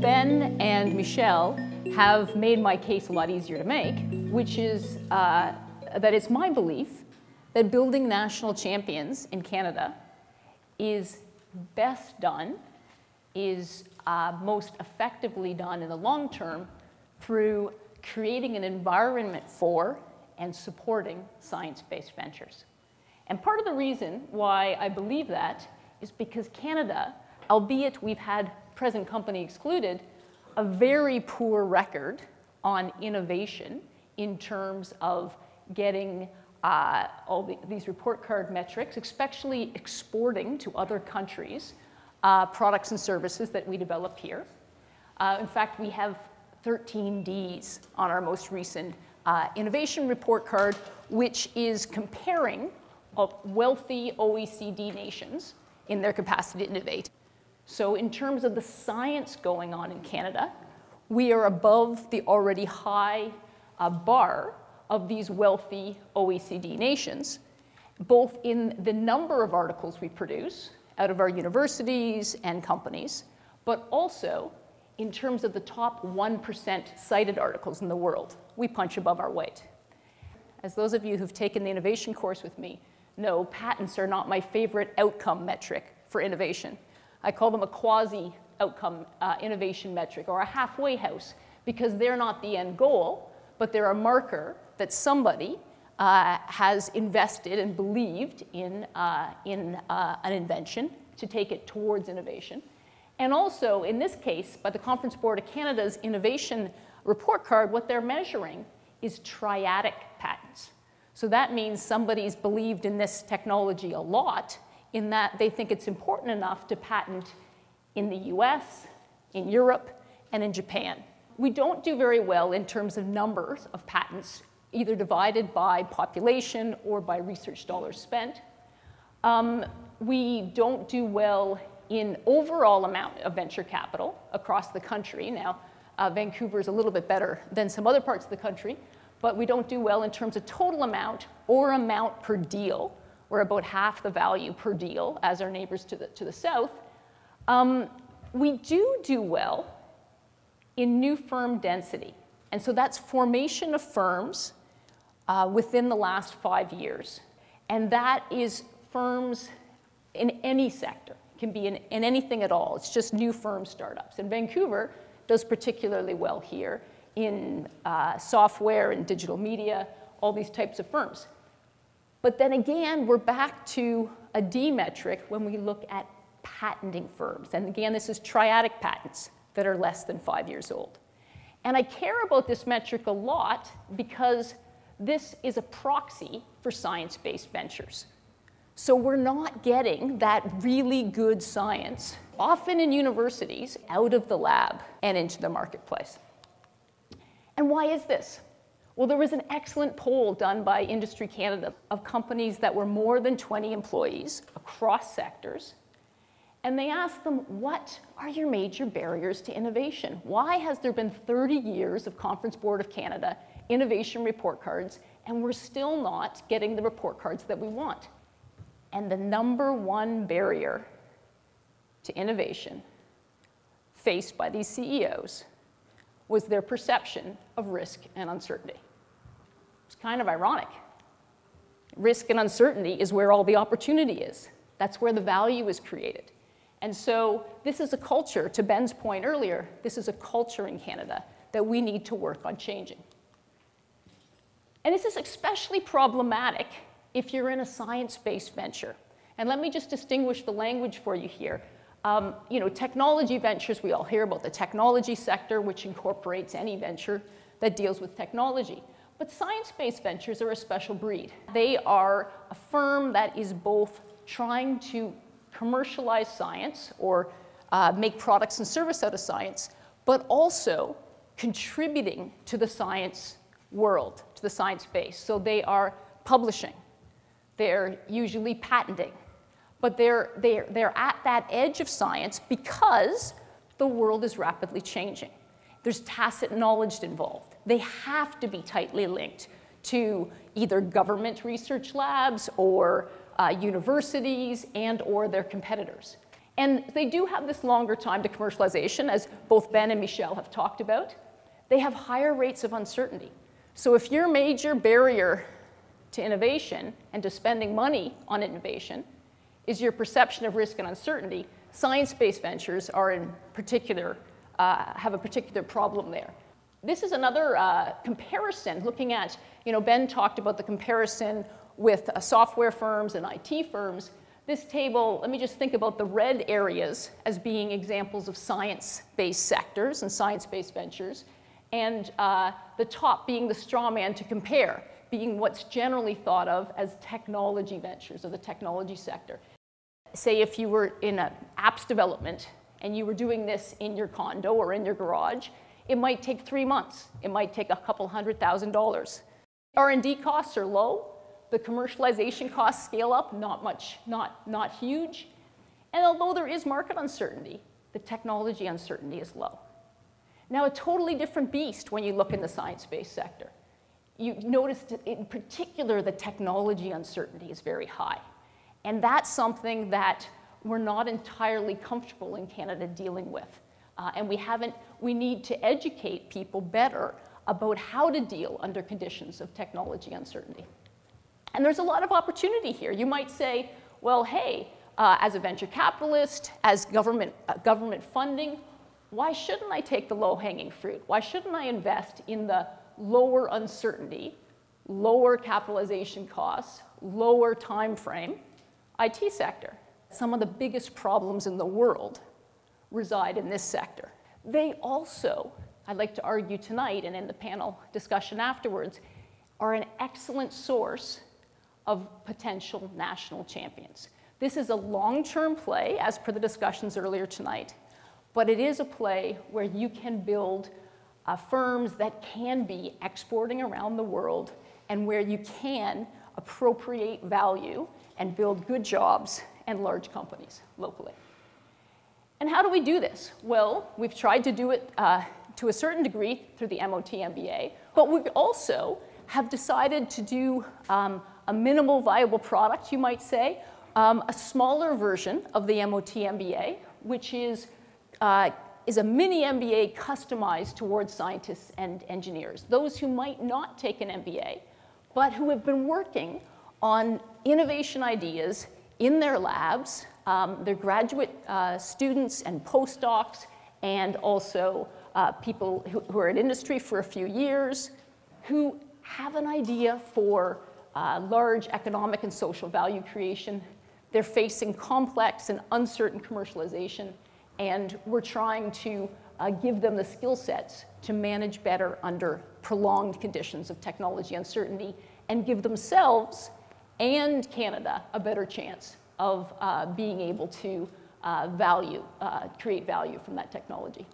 Ben and Michelle have made my case a lot easier to make, which is uh, that it's my belief that building national champions in Canada is best done, is uh, most effectively done in the long term through creating an environment for and supporting science-based ventures. And part of the reason why I believe that is because Canada, albeit we've had present company excluded, a very poor record on innovation in terms of getting uh, all the, these report card metrics, especially exporting to other countries uh, products and services that we develop here. Uh, in fact, we have 13 Ds on our most recent uh, innovation report card, which is comparing wealthy OECD nations in their capacity to innovate. So in terms of the science going on in Canada, we are above the already high uh, bar of these wealthy OECD nations, both in the number of articles we produce out of our universities and companies, but also in terms of the top 1% cited articles in the world. We punch above our weight. As those of you who've taken the innovation course with me know, patents are not my favorite outcome metric for innovation. I call them a quasi outcome uh, innovation metric or a halfway house because they're not the end goal, but they're a marker that somebody uh, has invested and believed in, uh, in uh, an invention to take it towards innovation. And also, in this case, by the Conference Board of Canada's innovation report card, what they're measuring is triadic patents. So that means somebody's believed in this technology a lot in that they think it's important enough to patent in the US, in Europe, and in Japan. We don't do very well in terms of numbers of patents either divided by population or by research dollars spent. Um, we don't do well in overall amount of venture capital across the country. Now, uh, Vancouver is a little bit better than some other parts of the country, but we don't do well in terms of total amount or amount per deal. We're about half the value per deal as our neighbors to the, to the south. Um, we do do well in new firm density. And so that's formation of firms uh, within the last five years. And that is firms in any sector, can be in, in anything at all. It's just new firm startups. And Vancouver does particularly well here in uh, software and digital media, all these types of firms. But then again, we're back to a D metric when we look at patenting firms. And again, this is triadic patents that are less than five years old. And I care about this metric a lot because this is a proxy for science-based ventures. So we're not getting that really good science, often in universities, out of the lab and into the marketplace. And why is this? Well, there was an excellent poll done by Industry Canada of companies that were more than 20 employees across sectors. And they asked them, what are your major barriers to innovation? Why has there been 30 years of Conference Board of Canada innovation report cards, and we're still not getting the report cards that we want. And the number one barrier to innovation faced by these CEOs was their perception of risk and uncertainty. It's kind of ironic. Risk and uncertainty is where all the opportunity is. That's where the value is created. And so this is a culture, to Ben's point earlier, this is a culture in Canada that we need to work on changing. And this is especially problematic if you're in a science-based venture. And let me just distinguish the language for you here. Um, you know, technology ventures, we all hear about the technology sector, which incorporates any venture that deals with technology. But science-based ventures are a special breed. They are a firm that is both trying to commercialize science or uh, make products and service out of science, but also contributing to the science world, to the science base. So they are publishing. They're usually patenting. But they're, they're, they're at that edge of science because the world is rapidly changing. There's tacit knowledge involved. They have to be tightly linked to either government research labs or uh, universities and or their competitors. And they do have this longer time to commercialization, as both Ben and Michelle have talked about. They have higher rates of uncertainty. So if your major barrier to innovation and to spending money on innovation is your perception of risk and uncertainty, science-based ventures are in particular, uh, have a particular problem there. This is another uh, comparison looking at, you know, Ben talked about the comparison with uh, software firms and IT firms. This table, let me just think about the red areas as being examples of science-based sectors and science-based ventures, and uh, the top being the straw man to compare, being what's generally thought of as technology ventures or the technology sector. Say if you were in an apps development and you were doing this in your condo or in your garage, it might take three months. It might take a couple hundred thousand dollars. R&D costs are low, the commercialization costs scale up, not much, not, not huge. And although there is market uncertainty, the technology uncertainty is low. Now, a totally different beast when you look in the science-based sector. You notice in particular the technology uncertainty is very high. And that's something that we're not entirely comfortable in Canada dealing with. Uh, and we haven't, we need to educate people better about how to deal under conditions of technology uncertainty. And there's a lot of opportunity here. You might say, well, hey, uh, as a venture capitalist, as government, uh, government funding, why shouldn't I take the low-hanging fruit? Why shouldn't I invest in the lower uncertainty, lower capitalization costs, lower time frame IT sector? Some of the biggest problems in the world reside in this sector. They also, I'd like to argue tonight and in the panel discussion afterwards, are an excellent source of potential national champions. This is a long-term play, as per the discussions earlier tonight, but it is a play where you can build uh, firms that can be exporting around the world and where you can appropriate value and build good jobs and large companies locally. And how do we do this? Well, we've tried to do it uh, to a certain degree through the MOT MBA, but we also have decided to do um, a minimal viable product, you might say, um, a smaller version of the MOT MBA, which is, uh, is a mini MBA customized towards scientists and engineers, those who might not take an MBA, but who have been working on innovation ideas in their labs, um, their graduate uh, students and postdocs, and also uh, people who, who, are in industry for a few years, who have an idea for uh, large economic and social value creation. They're facing complex and uncertain commercialization, and we're trying to uh, give them the skill sets to manage better under prolonged conditions of technology uncertainty and give themselves and Canada a better chance of uh, being able to uh, value, uh, create value from that technology.